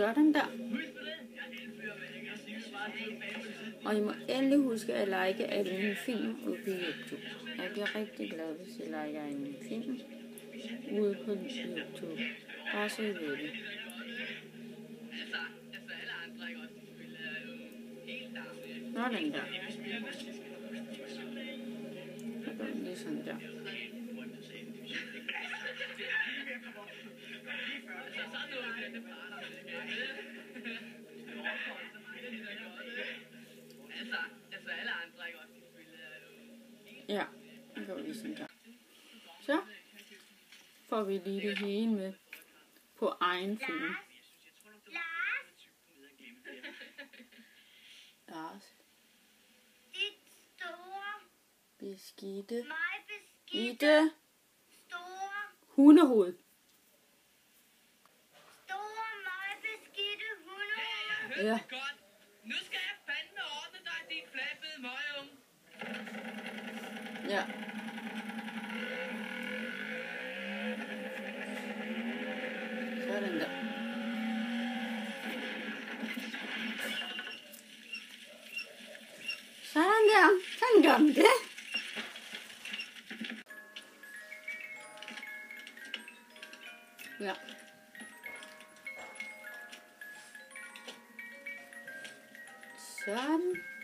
gør den der. Og I må endelig huske at like alle mine film ude på YouTube. Jeg bliver rigtig glad, hvis I liker alle mine film ude på YouTube. Bare så I ved det. Nå, den der. Så gør den lige sådan der. Altså, sådan noget, Ja, gør vi lige sådan der. Så får vi lige det hele med på egen film. Lars, Dit store, beskidte, mig beskidte, store, hundehoved. store, mig beskidte hundehoved. Ja, Godt. Nu skal jeg ja. Sådan der. Sådan der. Sådan gør man det. Ja. Sådan.